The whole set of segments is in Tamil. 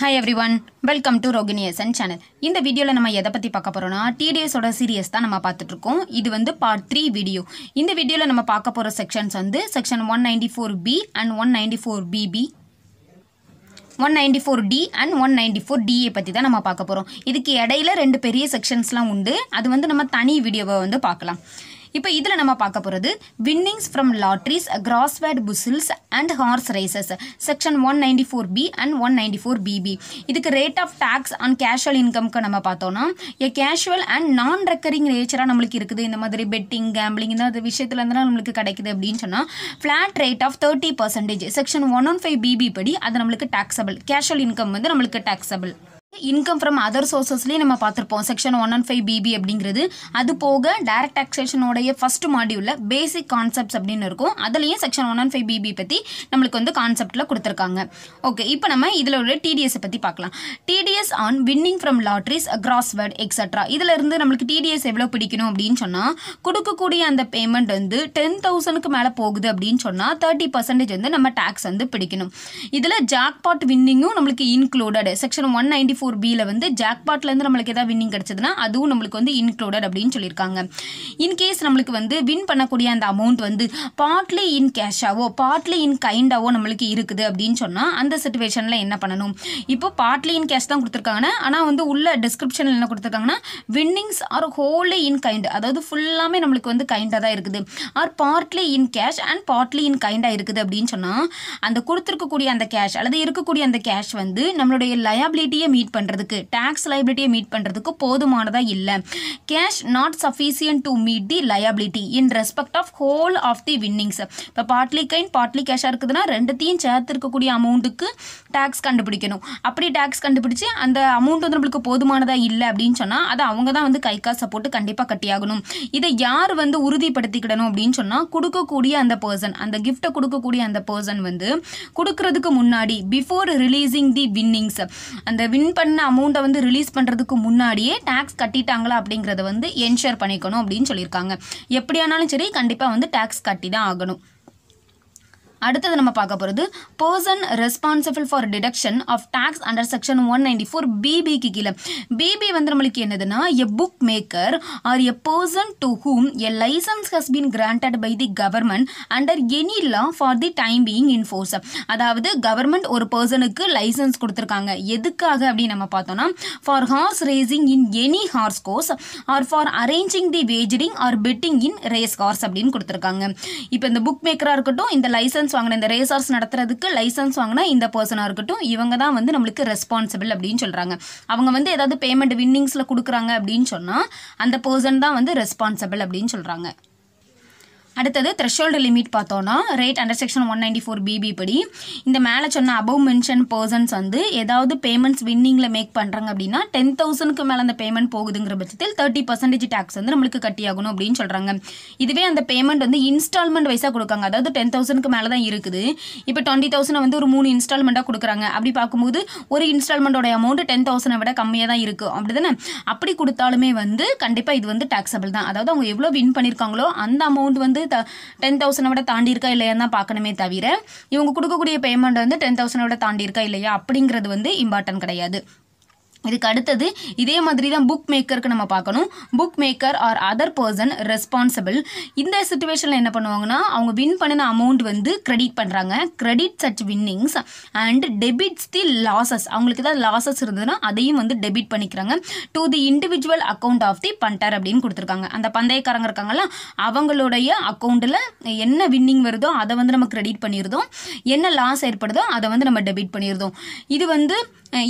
Hi everyone welcome to ரோகினியசன் சேனல் இந்த வீடியோவில் நம்ம எதை பற்றி பார்க்க போகிறோம்னா டிடிஎஸோட சீரியஸ் தான் நம்ம பார்த்துட்ருக்கோம் இது வந்து பார்ட் த்ரீ வீடியோ இந்த வீடியோவில் நம்ம பார்க்க போகிற செக்ஷன்ஸ் வந்து section one ninety four B and one ninety four BB one ninety four D and one ninety four DA பற்றி தான் நம்ம பார்க்க போகிறோம் இதுக்கு இடையில ரெண்டு பெரிய செக்ஷன்ஸ்லாம் உண்டு. அது வந்து நம்ம தனி வீடியோவை வந்து பார்க்கலாம். இப்போ இதில் நம்ம பார்க்க போகிறது winnings from lotteries crossword puzzles and horse races section one ninety four B and one ninety four BB இதுக்கு rate of tax on casual இன்கம்க்கு நம்ம பார்த்தோம்னா a casual and non recurring நேச்சராக நம்மளுக்கு இருக்குது. இந்த மாதிரி பெட்டிங் கேம்பிளிங் இந்த விஷயத்துல இருந்தாலும் நம்மளுக்கு கிடைக்குது அப்படின்னு சொன்னால் flat rate of thirty percentage section one one five BB படி அது நம்மளுக்கு டேக்ஸபிள் கேஷுவல் இன்கம் வந்து நம்மளுக்கு டேக்ஸபிள் இன்கம் ஃப்ரம் அதர் சோர்சஸ்லேயும் நம்ம பார்த்துருப்போம். Section one one five BB அப்படிங்கிறது. அது போக டைரக்ட் டாக்ஸேஷனோடைய ஃபர்ஸ்ட் மாடியூலில் பேசிக் கான்செப்ட்ஸ் அப்படின்னு இருக்கும். அதுலேயும் section one one five BP பற்றி நம்மளுக்கு வந்து கான்செப்டில் கொடுத்துருக்காங்க. ஓகே இப்போ நம்ம இதில் உள்ள டிடிஎஸ் பற்றி பார்க்கலாம். TDS on winning from lotteries crossword extra இதில் இருந்து நம்மளுக்கு டிடிஎஸ் எவ்வளோ பிடிக்கணும் அப்படின்னு சொன்னால் கொடுக்கக்கூடிய அந்த பேமெண்ட் வந்து டென் தௌசண்ட்க்கு மேலே போகுது அப்படின்னு சொன்னால் தேர்ட்டி பர்சன்டேஜ் வந்து நம்ம டேக்ஸ் வந்து பிடிக்கணும். இதில் ஜாக்பாட் வின்னிங்கும் நம்மளுக்கு included section one ninety four பியில் வந்து ஜாக்பாட்லேருந்து நம்மளுக்கு எதாவது வின்னிங் கிடச்சதுன்னா அதுவும் நம்மளுக்கு வந்து இன்க்ளூடட் அப்படின்னு சொல்லியிருக்காங்க. இன்கேஸ் நம்மளுக்கு வந்து வின் பண்ணக்கூடிய அந்த அமௌண்ட் வந்து பார்ட்லி இன் கேஷாவோ பார்ட்லி இன் கைண்டாவோ நம்மளுக்கு இருக்குது அப்படின்னு சொன்னால் அந்த சுச்சுவேஷனில் என்ன பண்ணணும்? இப்போ பார்ட்லி இன் கேஷ் தான் கொடுத்துருக்காங்கன்னா ஆனால் வந்து உள்ள டிஸ்கிரிப்ஷனில் என்ன கொடுத்துருக்காங்கன்னா winnings are wholly in kind அதாவது ஃபுல்லாமே நம்மளுக்கு வந்து கைண்டாக தான் இருக்குது. Or partly in cash and partly in கைண்டாக இருக்குது அப்படின்னு சொன்னால் அந்த கொடுத்துருக்கக்கூடிய அந்த கேஷ் அல்லது இருக்கக்கூடிய அந்த கேஷ் வந்து நம்மளுடைய லயபிலிட்டியை மீட் பண்ணுறதுக்கு டேக்ஸ் லயபிலிட்டியை மீட் பண்ணுறதுக்கு போதுமானதாக இல்லை. Cash not sufficient to meet the liability in respect of whole of the winnings இப்போ பார்ட்லி கைன் பார்ட்லி கேஷாக இருக்குதுன்னா ரெண்டுத்தையும் சேர்த்து இருக்கக்கூடிய அமௌண்ட்டுக்கு டேக்ஸ் கண்டுபிடிக்கணும். அப்படி டேக்ஸ் கண்டுபிடிச்சு அந்த அமௌண்ட் வந்து நம்மளுக்கு போதுமானதாக இல்லை அப்படின்னு சொன்னால் அதை அவங்க தான் வந்து கை காசை போட்டு கண்டிப்பாக கட்டியாகணும். இதை யார் வந்து உறுதிப்படுத்திக்கிடணும் அப்படின்னு சொன்னால் கொடுக்கக்கூடிய அந்த பர்சன் அந்த கிஃப்ட்டை கொடுக்கக்கூடிய அந்த பர்சன் வந்து கொடுக்கறதுக்கு முன்னாடி பிஃபோர் ரிலீஸிங் தி வின்னிங்ஸ் அந்த வின் பண்ண அமௌண்ட்டை வந்து ரிலீஸ் பண்ணுறதுக்கு முன்னாடியே டேக்ஸ் கட்டிட்டாங்களா அப்படிங்கிறத வந்து என்ஷூர் பண்ணிக்கணும் அப்படின்னு சொல்லியிருக்காங்க. எப்படியானாலும் சரி கண்டிப்பாக வந்து டேக்ஸ் கட்டி தான் ஆகணும். அடுத்தது நம்ம பார்க்க போகிறது person responsible for deduction of tax under section one ninety four பிபிக்கு கீழே. பிபி வந்து நம்மளுக்கு என்னதுன்னா a bookmaker or a person to whom a licence has been granted by the government under any law for the time being in force அதாவது கவர்மெண்ட் ஒரு பர்சனுக்கு லைசன்ஸ் கொடுத்துருக்காங்க. எதுக்காக அப்படின்னு நம்ம பார்த்தோம்னா for horse racing in any horse course or for arranging the wagering or betting in race horse அப்படின்னு கொடுத்துருக்காங்க. இப்போ இந்த புக் மேக்கராக இருக்கட்டும் இந்த லைசன்ஸ் வாங்கின இந்த ரேசர்ஸ் நடத்துறதுக்கு லைசன்ஸ் வாங்கின இந்த பர்சனாக இருக்கட்டும் இவங்க தான் வந்து நம்மளுக்கு ரெஸ்பான்சிபிள் அப்படின்னு சொல்கிறாங்க அவங்க வந்து ஏதாவது பேமெண்ட் வின்னிங்ஸில் கொடுக்குறாங்க அப்படின்னு சொன்னால் அந்த பர்சன் தான் வந்து ரெஸ்பான்சிபிள் அப்படின்னு சொல்கிறாங்க அடுத்தது த்ரெஷோல்டு லிமிட் பார்த்தோன்னா rate under section one ninety four BB படி இந்த மேலே சொன்ன அபவ் மென்ஷன் பர்சன்ஸ் வந்து ஏதாவது பேமெண்ட்ஸ் வின்னிங்கில் மேக் பண்ணுறாங்க அப்படின்னா டென் தௌசண்ட்க்கு மேலே அந்த பேமெண்ட் போகுதுங்கிற பட்சத்தில் தேர்ட்டி பர்சன்டேஜ் டேக்ஸ் வந்து நம்மளுக்கு கட்டியாகணும் அப்படின்னு சொல்கிறாங்க இதுவே அந்த பேமெண்ட் வந்து இன்ஸ்டால்மெண்ட் வைஸாக கொடுக்காங்க. அதாவது டென் தௌசண்ட்க்கு மேலே தான் இருக்குது. இப்போ டுவெண்ட்டி தௌசண்ட் வந்து ஒரு மூணு இன்ஸ்டால்மெண்ட்டாக கொடுக்குறாங்க. அப்படி பார்க்கும்போது ஒரு இன்ஸ்டால்மெண்ட்டோட அமௌண்ட் டென் தௌசண்டை விட கம்மியாக தான் இருக்குது அப்படி தானே அப்படி கொடுத்தாலுமே வந்து கண்டிப்பாக இது வந்து டேக்ஸபிள் தான். அதாவது அவங்க எவ்வளோ வின் பண்ணியிருக்காங்களோ அந்த அமௌண்ட் வந்து டென் தௌசண்டை விட தாண்டி இருக்கா இல்லையான்னு தான் பார்க்கணுமே தவிர இவங்க கொடுக்கக்கூடிய பேமெண்ட் வந்து டென் தௌசண்டை விட தாண்டி இருக்கா இல்லையா அப்படிங்கிறது வந்து இம்பார்ட்டன்ட் கிடையாது. இதுக்கு அடுத்தது இதே மாதிரி தான் புக் மேக்கருக்கு நம்ம பார்க்கணும். Bookmaker or other person responsible இந்த சுச்சுவேஷனில் என்ன பண்ணுவாங்கன்னா அவங்க வின் பண்ணின அமௌண்ட் வந்து கிரெடிட் பண்ணுறாங்க credit such winnings and debits the losses அவங்களுக்கு ஏதாவது லாசஸ் இருந்ததுன்னா அதையும் வந்து டெபிட் பண்ணிக்கிறாங்க. To the individual account of the punter அப்படின்னு கொடுத்துருக்காங்க. அந்த பந்தயக்காரங்க இருக்காங்கல்ல அவங்களுடைய அக்கௌண்ட்டில் என்ன வின்னிங் வருதோ அதை வந்து நம்ம கிரெடிட் பண்ணியிருந்தோம் என்ன லாஸ் ஏற்படுதோ அதை வந்து நம்ம டெபிட் பண்ணியிருந்தோம் இது வந்து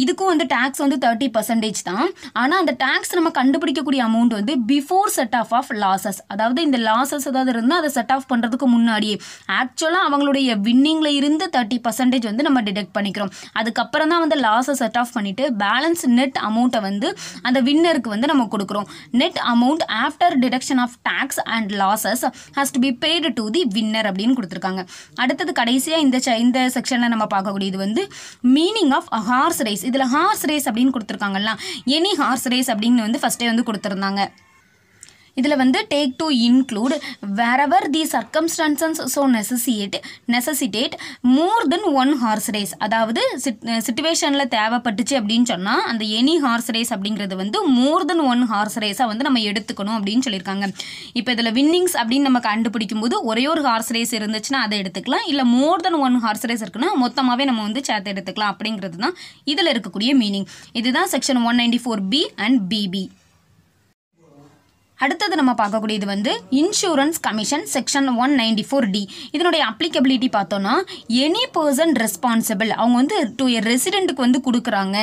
இதுக்கும் வந்து டேக்ஸ் வந்து தேர்ட்டி பர்சன்டேஜ் தான். ஆனால் அந்த டேக்ஸ் நம்ம கண்டுபிடிக்கக்கூடிய அமௌண்ட் வந்து before set off of losses அதாவது இந்த லாசஸ் ஏதாவது இருந்தால் அதை செட் ஆஃப் பண்ணுறதுக்கு முன்னாடியே. ஆக்சுவலாக அவங்களுடைய வின்னிங்கில் இருந்து தேர்ட்டி பர்சன்டேஜ் வந்து நம்ம டிடெக்ட் பண்ணிக்கிறோம். அதுக்கப்புறம் தான் வந்து லாஸை செட் ஆஃப் பண்ணிவிட்டு பேலன்ஸ் நெட் அமௌண்ட்டை வந்து அந்த வின்னருக்கு வந்து நம்ம கொடுக்குறோம். Net amount after deduction of tax and losses has to be paid to the winner அப்படின்னு கொடுத்துருக்காங்க. அடுத்தது கடைசியாக இந்த இந்த செக்ஷனில் நம்ம பார்க்கக்கூடியது வந்து மீனிங் ஆஃப் ஹார்ஸ் ரேஸ் இதில் ஹார்ஸ் ரேஸ் அப்படின்னு கொடுத்துருக்காங்கல்ல எனி ஹார்ஸ் ரேஸ் அப்படின்னு வந்து ஃபஸ்ட்டே வந்து கொடுத்துருந்தாங்க. இதில் வந்து take to include whatever the circumstances so necessitate necessitate more than one horse race அதாவது சுச்சுவேஷனில் eh, தேவைப்பட்டுச்சு அப்படின்னு சொன்னால் அந்த எனி ஹார்ஸ் ரேஸ் அப்படிங்கிறது வந்து மோர் தென் ஒன் ஹார்ஸ் ரேஸாக வந்து நம்ம எடுத்துக்கணும் அப்படின்னு சொல்லியிருக்காங்க. இப்போ இதில் வின்னிங்ஸ் அப்படின்னு நம்ம கண்டுபிடிக்கும் போது ஒரே ஒரு ஹார்ஸ் ரேஸ் இருந்துச்சுன்னா அதை எடுத்துக்கலாம். இல்லை more than one horse race இருக்குன்னா மொத்தமாகவே நம்ம வந்து சேர்த்து எடுத்துக்கலாம் அப்படிங்கிறது தான் இதில் இருக்கக்கூடிய மீனிங் இதுதான் section one ninety four B and BB அடுத்தது நம்ம பார்க்கக்கூடியது வந்து insurance commission section one ninety four D இதனுடைய அப்ளிகபிலிட்டி பார்த்தோன்னா எனி பர்சன் ரெஸ்பான்சிபிள் அவங்க வந்து டு எ ரெசிடென்ட்டுக்கு வந்து கொடுக்குறாங்க.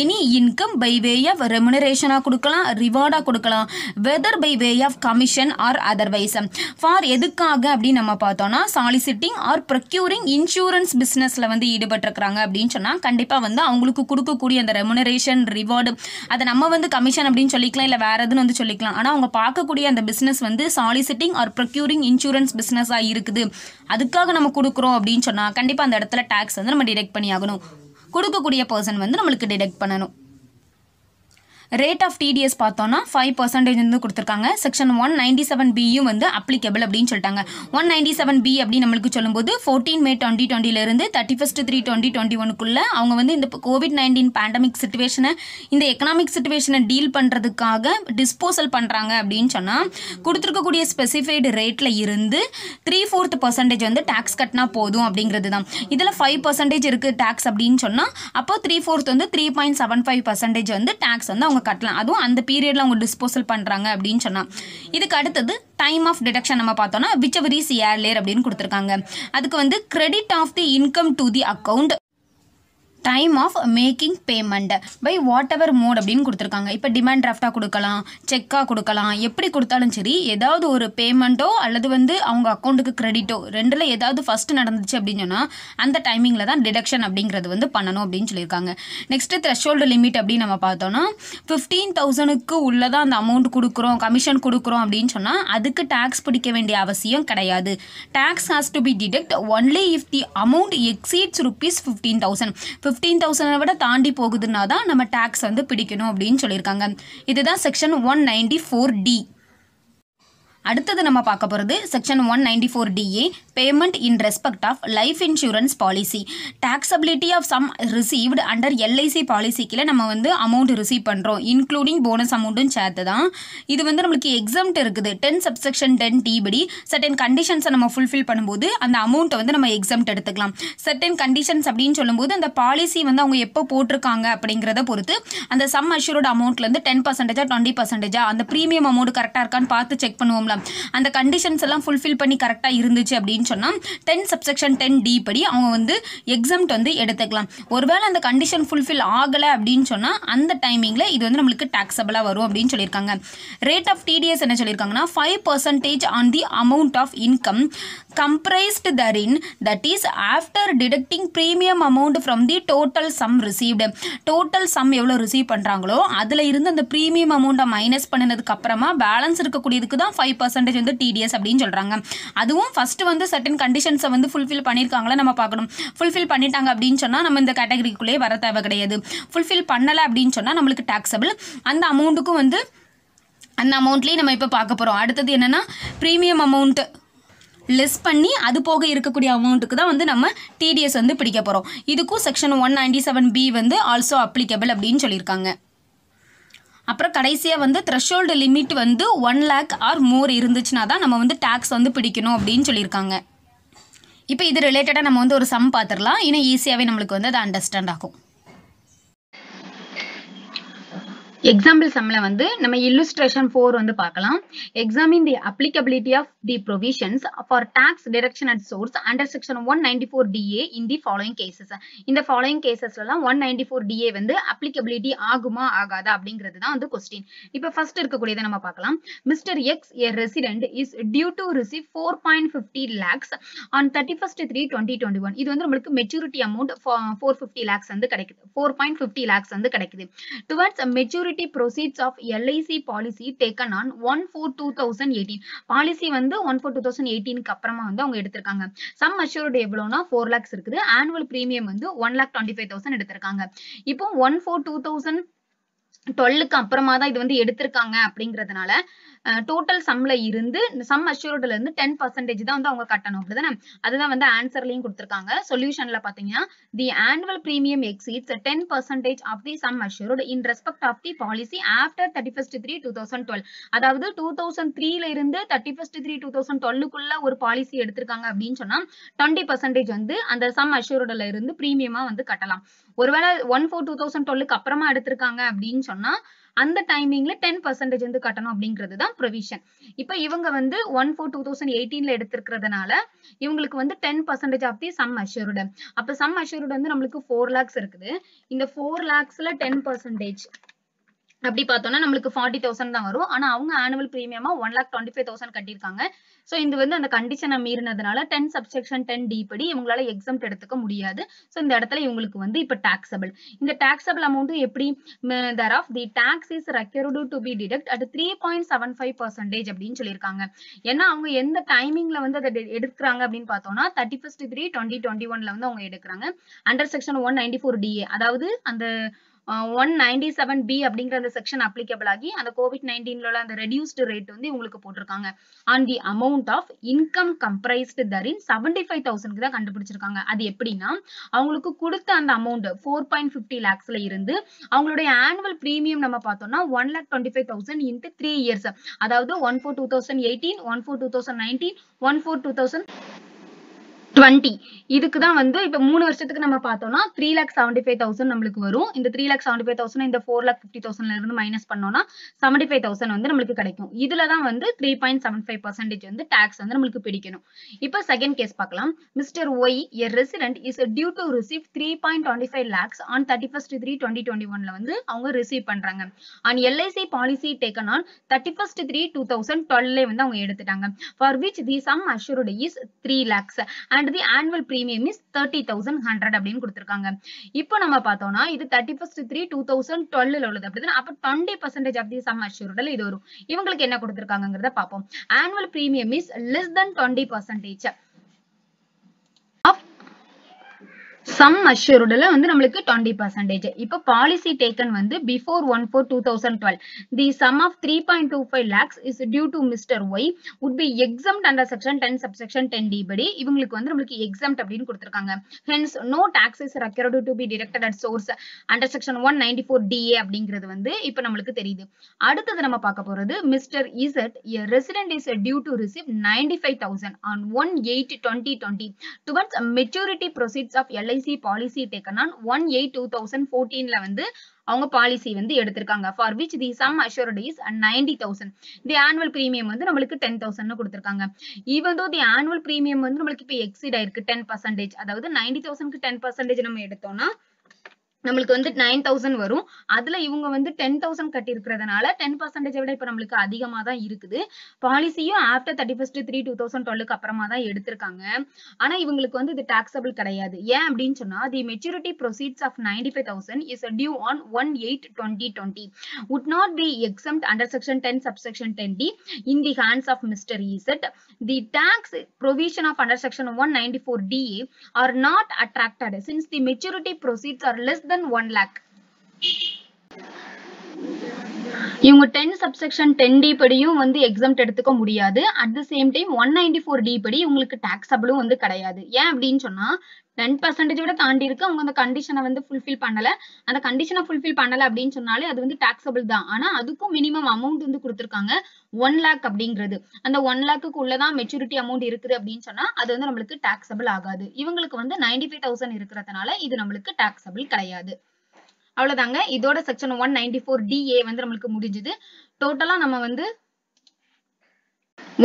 Any income by way of ரெமுனரேஷனாக கொடுக்கலாம் ரிவார்டாக கொடுக்கலாம் whether by way of commission or otherwise for எதுக்காக அப்படின்னு நம்ம பார்த்தோன்னா சாலிசிட்டிங் ஆர் ப்ரொக்யூரிங் இன்சூரன்ஸ் பிஸ்னஸில் வந்து ஈடுபட்டிருக்கிறாங்க அப்படின்னு சொன்னால் கண்டிப்பாக வந்து அவங்களுக்கு கொடுக்கக்கூடிய அந்த ரெமுனரேஷன் ரிவார்டு அதை நம்ம வந்து கமிஷன் அப்படின்னு சொல்லிக்கலாம் இல்லை வேறு எதுன்னு வந்து சொல்லிக்கலாம். ஆனால் அவங்க பார்க்கக்கூடிய அந்த பிஸ்னஸ் வந்து சாலிசிட்டிங் ஆர் ப்ரொக்யூரிங் இன்சூரன்ஸ் பிஸ்னஸாக இருக்குது. அதுக்காக நம்ம கொடுக்குறோம் அப்படின்னு சொன்னால் கண்டிப்பாக அந்த இடத்துல டேக்ஸ் வந்து நம்ம டிடெக்ட் பண்ணி ஆகணும் கொடுக்கக்கூடிய பர்சன் வந்து நம்மளுக்கு டிடெக்ட் பண்ணணும். ரேட் ஆஃப் டிடிஎஸ் பார்த்தோன்னா ஃபைவ் பர்சன்டேஜ் வந்து கொடுத்துருக்காங்க. செக்ஷன் ஒன் நைன்டி செவன் பியும் வந்து அப்ளிகபிள் அப்படின்னு சொல்லிட்டாங்க. ஒன் நைன்டி செவன் பி அப்படின்னு நம்மளுக்கு சொல்லும்போது fourteen May twenty டுவெண்ட்டிலேருந்து thirty first three twenty twenty ஒனுக்குள்ளே அவங்க வந்து இந்த கோவிட் நைன்டீன் பேண்டமிக் சுச்சுவேஷனை இந்த எக்கனாமிக் சுச்சுவேஷனை டீல் பண்ணுறதுக்காக டிஸ்போசல் பண்ணுறாங்க அப்படின்னு சொன்னால் கொடுத்துருக்கக்கூடிய ஸ்பெசிஃபைடு ரேட்டில் இருந்து த்ரீ ஃபோர்த் பர்சன்டேஜ் வந்து டேக்ஸ் கட்டினா போதும் அப்படிங்கிறது தான். இதில் ஃபைவ் பர்சன்டேஜ் இருக்குது டேக்ஸ் அப்படின்னு சொன்னால் அப்போ த்ரீ ஃபோர்த் வந்து three point seven five percentage வந்து டேக்ஸ் வந்து அவங்க கட்டலாம். அதுவும் அந்த பீரியடில் அவங்க டிஸ்போசல் பண்ணுறாங்க அப்படின்னு சொன்னால் இதுக்கு அடுத்தது டைம் ஆஃப் டிடக்ஷன் நம்ம பார்த்தோம்னா விச் எவர் இஸ் ஏர்லேர் அப்படின்னு கொடுத்துருக்காங்க. அதுக்கு வந்து credit of the income to the account time of making payment by whatever mode அப்படின்னு கொடுத்துருக்காங்க. இப்போ டிமாண்ட் டிராஃப்டாக கொடுக்கலாம் செக்காக கொடுக்கலாம் எப்படி கொடுத்தாலும் சரி ஏதாவது ஒரு பேமெண்ட்டோ அல்லது வந்து அவங்க அக்கௌண்ட்டுக்கு கிரெடிட்டோ ரெண்டில் ஏதாவது ஃபஸ்ட்டு நடந்துச்சு அப்படின்னு சொன்னால் அந்த டைமிங்கில் தான் டிடக்ஷன் அப்படிங்கிறது வந்து பண்ணணும் அப்படின்னு சொல்லியிருக்காங்க. நெக்ஸ்ட்டு த்ரெஷோல்டு லிமிட் அப்படின்னு நம்ம பார்த்தோன்னா ஃபிஃப்டீன் தௌசண்ட்க்கு உள்ளே தான் அந்த அமௌண்ட் கொடுக்குறோம் கமிஷன் கொடுக்குறோம் அப்படின்னு சொன்னால் அதுக்கு டேக்ஸ் பிடிக்க வேண்டிய அவசியம் கிடையாது. Tax has to be deduct only if the amount exceeds rupees fifteen thousand fifteen தௌசண்டை விட தாண்டி போகுதுன்னா தான் நம்ம டேக்ஸ் வந்து பிடிக்கணும் அப்படின்னு சொல்லியிருக்காங்க. இதுதான் section one ninety four D அடுத்தது நம்ம பார்க்க போகிறது section one ninety four DA payment in respect of life insurance policy taxability of sum received under LIC பாலிசிக்கில் நம்ம வந்து அமௌண்ட் ரிசீவ் பண்ணுறோம் இன்க்ளூடிங் போனஸ் அமௌண்ட்டும் சேர்த்து தான். இது வந்து நம்மளுக்கு எக்ஸாம்ட் இருக்குது. டென் சப்செக்ஷன் டென் டி படி சர்டன் கண்டிஷன்ஸை நம்ம ஃபுல்ஃபில் பண்ணும்போது அந்த அமௌண்ட்டை வந்து நம்ம எக்ஸாம்ட் எடுத்துக்கலாம். சர்டன் கண்டிஷன்ஸ் அப்படின்னு சொல்லும்போது அந்த பாலிசி வந்து அவங்க எப்போ போட்டிருக்காங்க அப்படிங்கிறத பொறுத்து அந்த சம் அஷ்யூர்டு அமௌண்ட்லேருந்து டென் பர்சன்டேஜா டுவெண்ட்டி பர்சன்டேஜா அந்த ப்ரீமியம் அமௌண்ட் கரெக்டாக இருக்கான்னு பார்த்து செக் பண்ணுவோம்ல. அந்த கண்டிஷன்ஸ் எல்லாம் ஃபுல்ஃபில் பண்ணி கரெக்டாக இருந்துச்சு அப்படின்னு சொன்னால் டென் சப்செக்ஷன் டென் டி படி அவங்க வந்து எக்ஸாம்ட் வந்து எடுத்துக்கலாம். ஒருவேளை அந்த கண்டிஷன் ஃபுல்ஃபில் ஆகலை அப்படின்னு சொன்னால் அந்த டைமிங்கில் இது வந்து நம்மளுக்கு டாக்ஸபிளாக வரும் அப்படின்னு சொல்லியிருக்காங்க. ரேட் ஆஃப் டிடிஎஸ் என்ன சொல்லியிருக்காங்கன்னா five percentage on the amount of income comprised therein that is after deducting premium amount from the total sum received total sum எவ்வளோ ரிசீவ் பண்ணுறாங்களோ அதில் இருந்து அந்த ப்ரீமியம் அமௌண்ட்டை மைனஸ் பண்ணினதுக்கு அப்புறமா பேலன்ஸ் இருக்கக்கூடியதுக்கு தான் ஃபைவ் பர்சன்டேஜ் வந்து டிடிஎஸ் அப்படின்னு சொல்கிறாங்க அதுவும் ஃபஸ்ட்டு வந்து சர்டன் கண்டிஷன்ஸை வந்து ஃபுல்ஃபில் பண்ணியிருக்காங்களா நம்ம பார்க்கணும். ஃபுல்ஃபில் பண்ணிட்டாங்க அப்படின்னு சொன்னால் நம்ம இந்த கேட்டகரிக்குள்ளேயே வர தேவை கிடையாது. ஃபுல்ஃபில் பண்ணலை அப்படின்னு சொன்னால் நம்மளுக்கு டேக்ஸபிள் அந்த அமௌண்ட்டுக்கும் வந்து அந்த அமௌண்ட்லேயே நம்ம இப்போ பார்க்க போகிறோம் அடுத்தது என்னென்னா ப்ரீமியம் அமௌண்ட்டு லெஸ் பண்ணி அது போக இருக்கக்கூடிய அமௌண்ட்டுக்கு தான் வந்து நம்ம டிடிஎஸ் வந்து பிடிக்க போகிறோம் இதுக்கும் section one ninety seven B வந்து ஆல்சோ அப்ளிகபிள் அப்படின்னு சொல்லியிருக்காங்க. அப்புறம் கடைசியாக வந்து த்ரெஷோல்டு லிமிட் வந்து ஒன் லேக் ஆர் மோர் இருந்துச்சுன்னா தான் நம்ம வந்து டேக்ஸ் வந்து பிடிக்கணும் அப்படின்னு சொல்லியிருக்காங்க. இப்போ இது ரிலேட்டடாக நம்ம வந்து ஒரு சம் பார்த்துடலாம். இன்னும் ஈஸியாகவே நம்மளுக்கு வந்து அது அண்டர்ஸ்டாண்ட் ஆகும். எக்ஸாம்பிள் சம்ல வந்து நம்ம இல்லுஸ்ட்ரேஷன் ஃபோர் வந்து பார்க்கலாம். Examine the applicability of the provisions for tax deduction at source under section one ninety four DA in the following cases இந்த ஃபாலோயிங் கேசஸ்லாம் ஒன் நைன்டி ஃபோர் டிஏ வந்து அப்ளிகபிலிட்டி ஆகுமா ஆகாதா அப்படிங்கிறது தான் வந்து கொஸ்டின் இப்போ ஃபர்ஸ்ட் இருக்கக்கூடியதை நம்ம பார்க்கலாம். Mister X a resident is due to receive four point fifty lakhs on thirty first three twenty twenty one இது வந்து நம்மளுக்கு maturity amount four fifty lakhs வந்து கிடைக்குது. ஃபோர் பாயிண்ட் ஃபிஃப்டி லேக்ஸ் வந்து கிடைக்குது. Towards maturity proceeds of LIC policy taken on one four two thousand eighteen policy வந்து ஒன் ஃபோர் டூ தௌசண்ட் எயிட்டீனுக்கு அப்புறமா வந்து அவங்க எடுத்திருக்காங்க. சம் அஷ்யூர்டு எவ்வளோனா ஃபோர் லேக்ஸ் இருக்குது. ஆனுவல் ப்ரீமியம் வந்து one lakh twenty five thousand எடுத்திருக்காங்க. இப்போ ஒன் ஃபோர் டூ தௌசண்ட் டுவெல்லுக்கு அப்புறமா தான் இது வந்து எடுத்திருக்காங்க அப்படிங்கிறதுனால டோட்டல் சம்ல இருந்து சம் அஷ்யூர்ட்ல இருந்து டென் பர்சன்டேஜ் தான் வந்து அவங்க கட்டணும் அப்படிதானே? அதுதான் வந்து ஆன்சர்லயும் கொடுத்துருக்காங்க. சொல்யூஷன்ல பாத்தீங்கன்னா the annual premium exceeds ten percentage of the sum assured in respect of the policy after thirty first three two thousand twelve அதாவது டூ தௌசண்ட் த்ரீல இருந்து thirty first three two thousand டுவெல்லுக்குள்ள ஒரு பாலிசி எடுத்திருக்காங்க அப்படின்னு சொன்னா டுவெண்ட்டி பர்சன்டேஜ் வந்து அந்த சம் அஷ்யூர்ட்ல இருந்து பிரீமியமா வந்து கட்டலாம். ஒருவேளை ஒன் ஃபோர் டூ தௌசண்ட் டுவெல்லுக்கு அப்புறமா எடுத்திருக்காங்க அப்படின்னு சொன்னா அந்த டைமிங்ல டென் பர்சன்டேஜ் வந்து கட்டணும் அப்படிங்கிறது தான் ப்ரொவிஷன் இப்ப இவங்க வந்து ஒன் ஃபோர் டூ தௌசண்ட் எயிட்டீன்ல எடுத்திருக்கிறதுனால இவங்களுக்கு வந்து ten percentage of the sum assured அப்ப சம் அஷ்யூர்டு வந்து நம்மளுக்கு ஃபோர் லேக்ஸ் இருக்குது. இந்த ஃபோர் லேக்ஸ்ல டென் பர்சன்டேஜ் அப்படி பார்த்தோம்னா நம்மளுக்கு ஃபார்ட்டி தௌசண்ட் தான் வரும். ஆனா அவங்க annual பிரீமியமா one lakh twenty five thousand கட்டியிருக்காங்க. ஸோ இது வந்து அந்த கண்டிஷனை மீறினதுனால டென் சப்செக்ஷன் டென் டி படி இவங்களால எக்ஸாம் எடுத்துக்க முடியாது. ஸோ இந்த இடத்துல இவங்களுக்கு வந்து இப்போ டாக்ஸபிள் இந்த டாக்ஸபிள் அமௌண்ட் எப்படி there of the tax is required to be deduct at three point seven five percentage அப்படின்னு சொல்லியிருக்காங்க. ஏன்னா அவங்க எந்த டைமிங்ல வந்து அதை எடுக்கிறாங்க அப்படின்னு பார்த்தோம்னா thirty first three twenty twenty ஒன்ல வந்து அவங்க எடுக்கிறாங்க. Under section one ninety four DA அதாவது அந்த ஒன் நைன்டி செவன் பி அப்படிங்கிற அந்த செக்ஷன் அப்ளிகபிள் ஆகி அந்த கோவிட் நைன்டீன்ல அந்த ரெடியூஸ்டு ரேட் வந்து உங்களுக்கு போட்டிருக்காங்க. On the amount of income comprised therein seventy five தௌசண்ட்க்கு தான் கண்டுபிடிச்சிருக்காங்க. அது எப்படின்னா அவங்களுக்கு கொடுத்த அந்த அமௌண்ட் ஃபோர் பாயிண்ட் ஃபிஃப்டி லேக்ஸ்ல இருந்து அவங்களுடைய ஆனுவல் பிரீமியம் நம்ம பார்த்தோம்னா one lakh twenty five thousand into three years அதாவது one four two thousand eighteen one four two thousand nineteen one four two thousand twenty இதுக்கு தான் வந்து இப்போ மூணு வருஷத்துக்கு நம்ம பார்த்தோம்னா three lakh seventy five thousand நம்மளுக்கு வரும். இந்த three lakh seventy five thousand இந்த ஃபோர் லேக் ஃபிஃப்டி தௌசண்ட்ல இருந்து மைனஸ் பண்ணோம்னா செவன்டி ஃபைவ் தௌசண்ட் வந்து நம்மளுக்கு கிடைக்கும். இதுல தான் வந்து three point seven five percentage வந்து டேக்ஸ் வந்து நம்மளுக்கு பிடிக்கணும். இப்போ செகண்ட் கேஸ் பார்க்கலாம். Mister Y a resident is due to receive three point twenty five lakhs on thirty first three twenty twenty ஒன்ல வந்து அவங்க ரிசீவ் பண்றாங்க. And LIC policy taken on thirty first three two thousand டுவெல்ல வந்து அவங்க எடுத்துட்டாங்க. For which the sum assured is three lakhs and the annual premium is thirty thousand hundred அப்படின்னு கொடுத்துருக்காங்க. இப்போ நம்ம பார்த்தோம்னா இது thirty first three two thousand டுவெல்ல உள்ளது அப்படின்னா அப்போ twenty percentage of the sum அஷ்யூர்டில் இது வரும். இவங்களுக்கு என்ன கொடுத்துருக்காங்கிறத பார்ப்போம். Annual premium is less than twenty percentage sum அஷ்யூர்டில் வந்து நம்மளுக்கு டுவெண்ட்டி பர்சன்டேஜ் இப்போ பாலிசி டேக்கன் வந்து before one four two thousand twelve the sum of three point two five lakhs is due to mister Y would be exempt under section ten subsection ten D படி இவங்களுக்கு வந்து நம்மளுக்கு எக்ஸம் அப்படின்னு கொடுத்துருக்காங்க. Hence no tax is required to be deducted at source under section one ninety four DA அப்படிங்கிறது வந்து இப்போ நம்மளுக்கு தெரியுது. அடுத்தது நம்ம பார்க்க போறது Mr Z a resident is due to receive ninety five thousand on one eight twenty twenty towards maturity proceeds of LIC policy taken on one eight two thousand ஃபோர்டீன்ல வந்து அவங்க பாலிசி வந்து எடுத்திருக்காங்க. For which the sum assured is ninety thousand the annual premium வந்து நம்மளுக்கு டென் தௌசண்ட்னு கொடுத்துருக்காங்க. ஈவன் தோ தி ஆனுவல் பிரீமியம் வந்து நம்மளுக்கு இப்போ எக்ஸிட் ஆயிருக்கு டென் பர்சன்டேஜ் அதாவது நைன்டி தௌசண்ட்க்கு டென் பர்சன்டேஜ் நம்ம எடுத்தோம்னா நம்மளுக்கு வந்து நைன் தௌசண்ட் வரும். அதுல இவங்க வந்து டென் தௌசண்ட் கட்டி இருக்கிறதுனால டென் பர்சன்டேஜ் விட இப்ப நம்மளுக்கு அதிகமா தான் இருக்குது. பாலிசியும் after thirty first three two thousand டுவெல்லுக்கு அப்புறமா தான் எடுத்திருக்காங்க. ஆனா இவங்களுக்கு வந்து இது டாக்ஸபிள் கிடையாது. ஏன் அப்படின்னு சொன்னா the maturity proceeds of ninety five thousand is due on one eight twenty twenty would not be exempt under section ten subsection ten D in the hands of Mr Z the tax provision of under section one ninety four D are not attracted since the maturity proceeds are less the than 1 lakh. இவங்க டென் சப்செக்ஷன் டென் டி படியும் வந்து எக்ஸாம் எடுத்துக்க முடியாது. At the same time one ninety four D படி உங்களுக்கு டாக்ஸபிளும் வந்து கிடையாது. ஏன் அப்படின்னு சொன்னா டென் பர்சன்டேஜ் விட தாண்டி இருக்கு. அவங்க அந்த கண்டிஷனை வந்து ஃபுல்ஃபில் பண்ணல. அந்த கண்டிஷனை ஃபுல்ஃபில் பண்ணல அப்படின்னு சொன்னாலே அது வந்து டாக்ஸபிள் தான். ஆனா அதுக்கும் மினிமம் அமௌண்ட் வந்து கொடுத்துருக்காங்க. ஒன் லேக் அப்படிங்கிறது. அந்த ஒன் லேக்குக்கு உள்ளதான் மெச்சூரிட்டி அமௌண்ட் இருக்குது அப்படின்னு சொன்னா அது வந்து நம்மளுக்கு டாக்ஸபிள் ஆகாது. இவங்களுக்கு வந்து நைன்டி ஃபைவ் தௌசண்ட் இருக்கிறதுனால இது நம்மளுக்கு டாக்ஸபிள் கிடையாது. அவ்வளவுதாங்க. இதோட section one ninety four DA வந்து நம்மளுக்கு முடிஞ்சுது. டோட்டலா நம்ம வந்து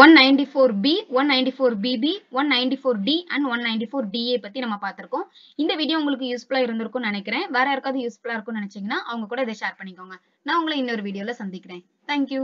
one ninety four B one ninety four BB one ninety four D and one ninety four DA பத்தி நம்ம பார்த்திருக்கோம். இந்த வீடியோ உங்களுக்கு யூஸ்ஃபுல்லா இருந்திருக்கும்னு நினைக்கிறேன். வேற யாருக்காவது யூஸ்ஃபுல்லா இருக்கும்னு நினைச்சீங்கன்னா அவங்க கூட இதை ஷேர் பண்ணிக்கோங்க. நான் உங்களை இன்னொரு வீடியோல சந்திக்கிறேன். தேங்க்யூ